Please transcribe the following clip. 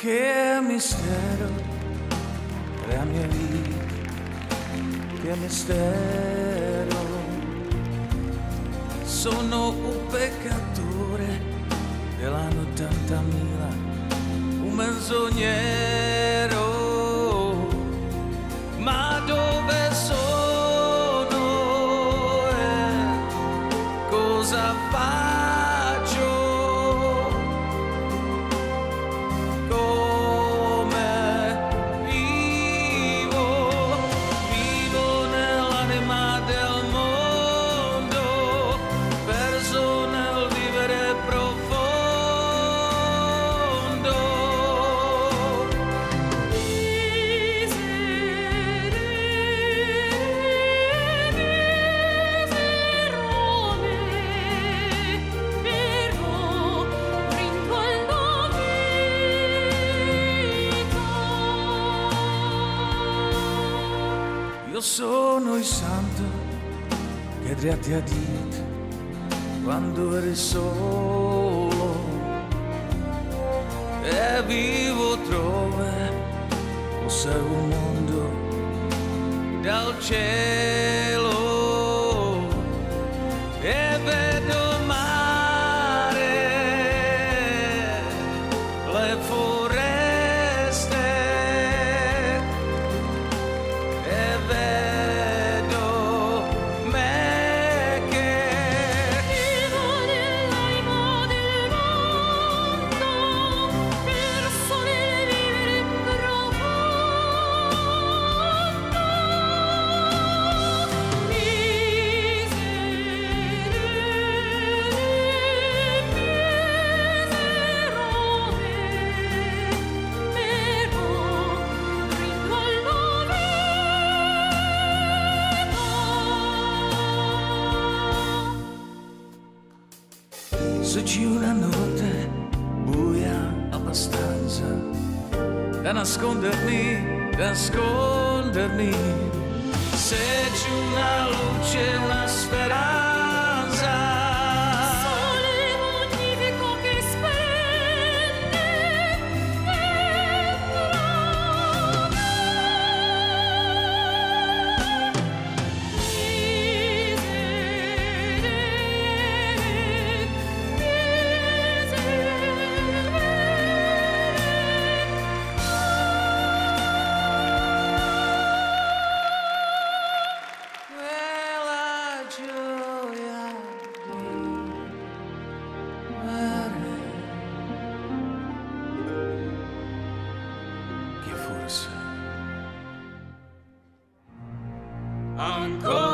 che mistero la mia vita, che mistero. Sono un peccatore dell'anno 80.000, un menzognero. Io sono il santo che driatti a dita quando eri solo. E vivo trove, osservo il mondo dal cielo c'è una notte buia abbastanza da nascondermi, nascondermi. Se c'è una luce, forse ancora